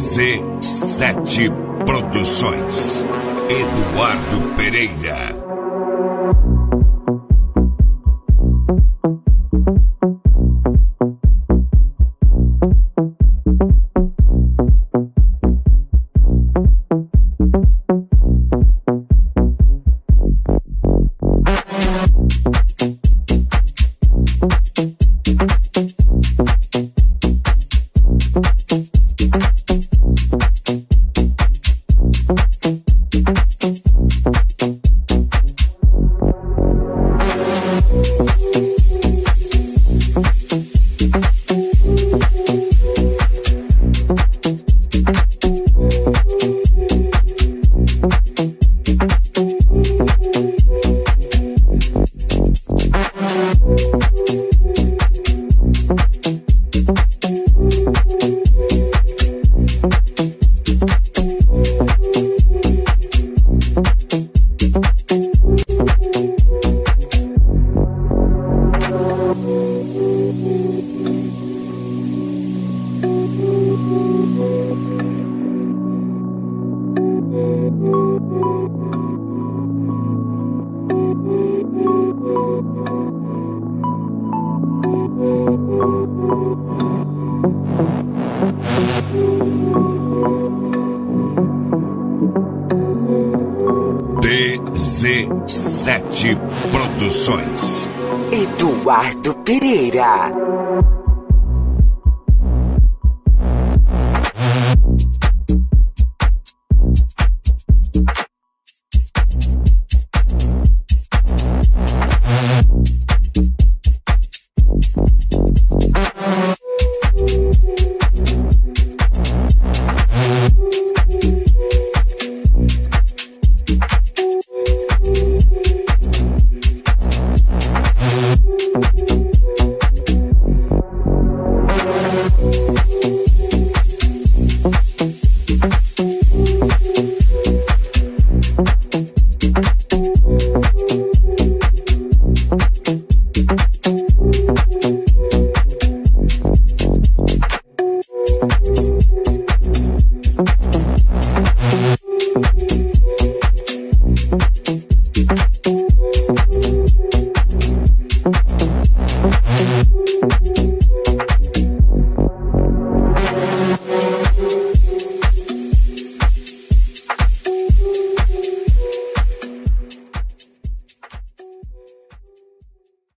C7 Produções. Eduardo Pereira. DZ7 Produções. Eduardo Pereira.